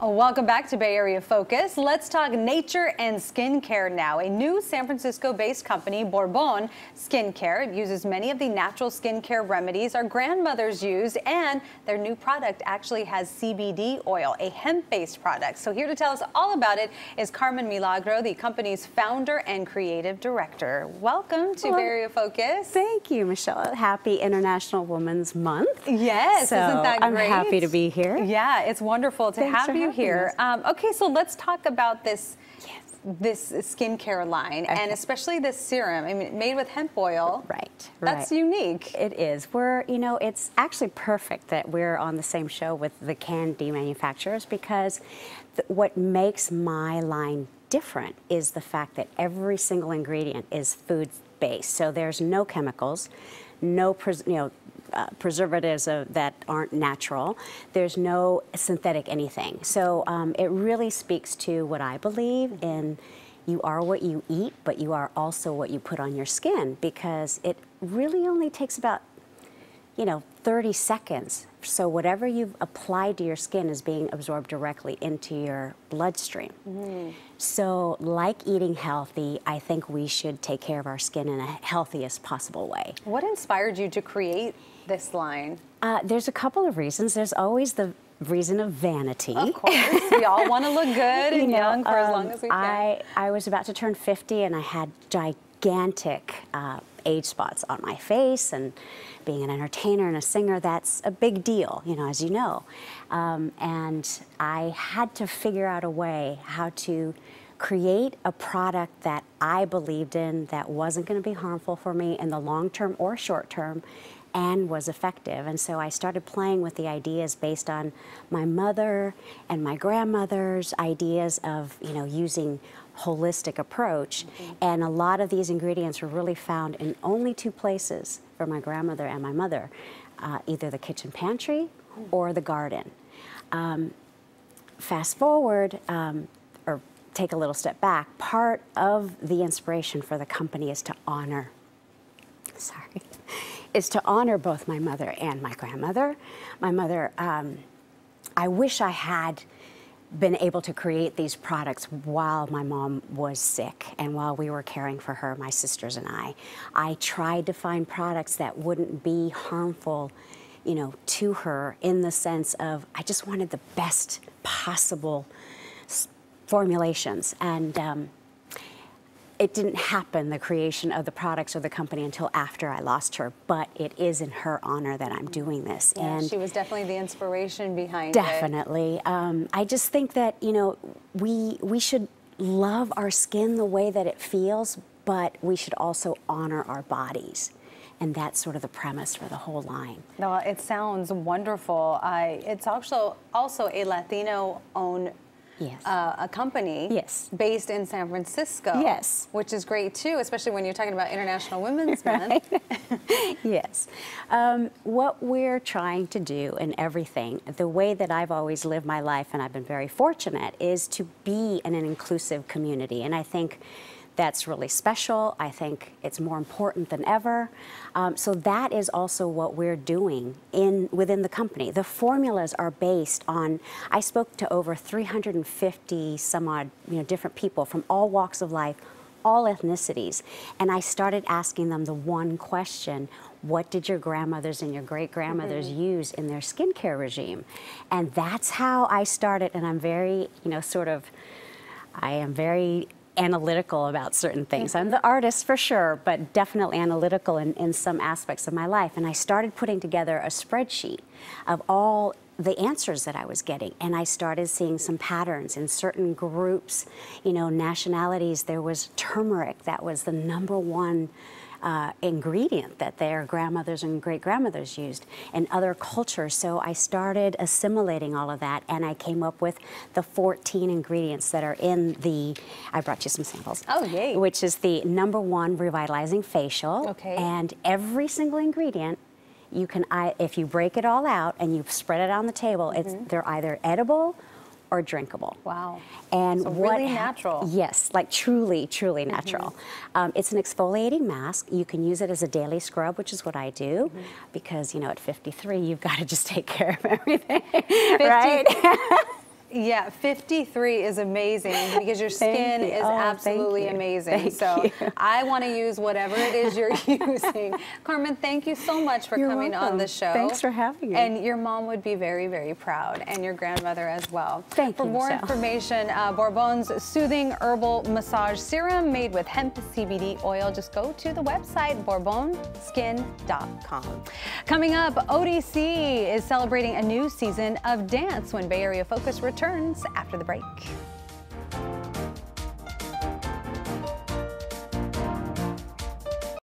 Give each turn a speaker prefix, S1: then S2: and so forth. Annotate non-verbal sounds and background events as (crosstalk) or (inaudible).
S1: Oh, welcome back to Bay Area Focus. Let's talk nature and skincare now. A new San Francisco-based company, Borbón Skincare, it uses many of the natural skincare remedies our grandmothers used, and their new product actually has CBD oil, a hemp-based product. So here to tell us all about it is Carmen Milagro, the company's founder and creative director. Welcome to Bay Area Focus.
S2: Thank you, Michelle. Happy International Women's Month.
S1: Yes,
S2: so
S1: isn't that great?
S2: I'm happy to be here.
S1: Yeah, it's wonderful to
S2: Thanks
S1: have
S2: for
S1: you here. Um, okay, so let's talk about this. This skincare line, and especially this serum, I mean, made with hemp oil.
S2: Right,
S1: That's
S2: right.
S1: unique.
S2: It is. We're, you know, it's actually perfect that we're on the same show with the candy manufacturers because th- what makes my line different is the fact that every single ingredient is food based. So there's no chemicals, no, pres- you know, uh, preservatives uh, that aren't natural. There's no synthetic anything. So um, it really speaks to what I believe in. You are what you eat, but you are also what you put on your skin because it really only takes about you know, 30 seconds. So whatever you've applied to your skin is being absorbed directly into your bloodstream. So like eating healthy, I think we should take care of our skin in a healthiest possible way.
S1: What inspired you to create this line?
S2: Uh, there's a couple of reasons. There's always the reason of vanity.
S1: Of course, we all want to look good (laughs) and
S2: You know,
S1: young for as
S2: um,
S1: long as we can.
S2: I, I was about to turn 50 and I had gigantic uh, age spots on my face and being an entertainer and a singer, that's a big deal, you know, as you know. Um, and I had to figure out a way how to create a product that I believed in that wasn't going to be harmful for me in the long term or short term and was effective. And so I started playing with the ideas based on my mother and my grandmother's ideas of, you know, using holistic approach. And a lot of these ingredients were really found in only two places for my grandmother and my mother, uh, either the kitchen pantry or the garden. Um, fast forward, um, take a little step back, part of the inspiration for the company is to honor sorry, (laughs) is to honor both my mother and my grandmother. My mother, um, I wish I had been able to create these products while my mom was sick and while we were caring for her, my sisters and I. I tried to find products that wouldn't be harmful, you know, to her in the sense of I just wanted the best possible formulations and. Um, it didn't happen, the creation of the products or the company, until after I lost her. But it is in her honor that I'm doing this.
S1: Yeah,
S2: and
S1: she was definitely the inspiration behind it.
S2: definitely, um, I just think that you know we we should love our skin the way that it feels, but we should also honor our bodies, and that's sort of the premise for the whole line.
S1: No, it sounds wonderful. I, it's also also a Latino-owned
S2: Yes.
S1: uh, a company
S2: Yes.
S1: based in San Francisco.
S2: Yes.
S1: Which is great too, especially when you're talking about International Women's (laughs) Month. (laughs)
S2: yes. Um, what we're trying to do in everything, the way that I've always lived my life, and I've been very fortunate, is to be in an inclusive community. And I think that's really special. I think it's more important than ever. Um, so that is also what we're doing in within the company. The formulas are based on. I spoke to over 350 some odd, you know, different people from all walks of life, all ethnicities, and I started asking them the one question. What did your grandmothers and your great grandmothers use in their skincare regime? And that's how I started, and I'm very, you know, sort of, I am very analytical about certain things. Mm-hmm. I'm the artist for sure, but definitely analytical in, in some aspects of my life. And I started putting together a spreadsheet of all the answers that I was getting. And I started seeing some patterns in certain groups, you know, nationalities. There was turmeric, that was the number one uh, ingredient that their grandmothers and great grandmothers used in other cultures. So I started assimilating all of that and I came up with the 14 ingredients that are in the, I brought you some samples.
S1: Oh, yay.
S2: Which is the number one revitalizing facial.
S1: Okay.
S2: And every single ingredient you can, I, if you break it all out and you spread it on the table, it's they're either edible or drinkable.
S1: Mm-hmm. Wow.
S2: And
S1: So
S2: what
S1: really natural. Mm-hmm.
S2: Yes, like truly, truly natural. Um, it's an exfoliating mask. You can use it as a daily scrub, which is what I do,
S1: Mm-hmm.
S2: because you know at 53 you've got to just take care of (laughs) everything, right? (laughs)
S1: Yeah, 53 is amazing because your (laughs) skin
S2: you.
S1: is
S2: Oh,
S1: absolutely amazing.
S2: Thank
S1: so
S2: you.
S1: I want to use whatever it is you're (laughs) using. Carmen, thank you so much for
S2: You're
S1: coming on the show.
S2: Thanks for having me.
S1: And your mom would be very, very proud, and your grandmother as well.
S2: Thank
S1: for
S2: you,
S1: more
S2: Michelle.
S1: information, uh, Borbón's soothing herbal massage serum made with hemp CBD oil, just go to the website borbonskin.com. Coming up, ODC is celebrating a new season of dance when Bay Area Focus returns after the break.